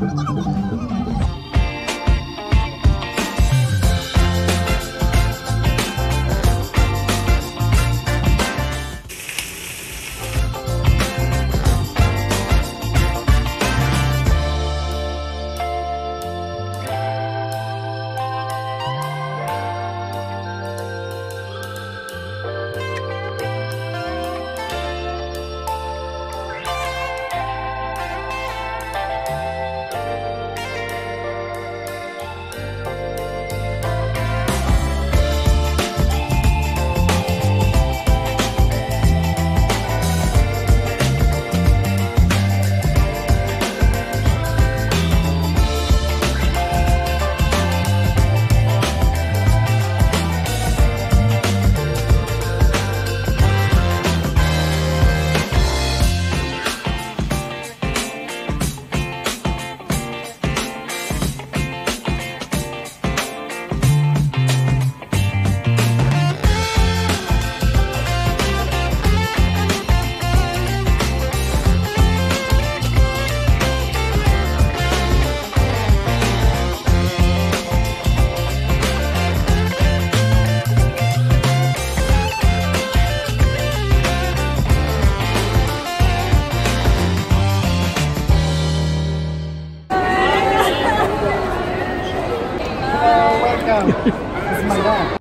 何? This is my dad.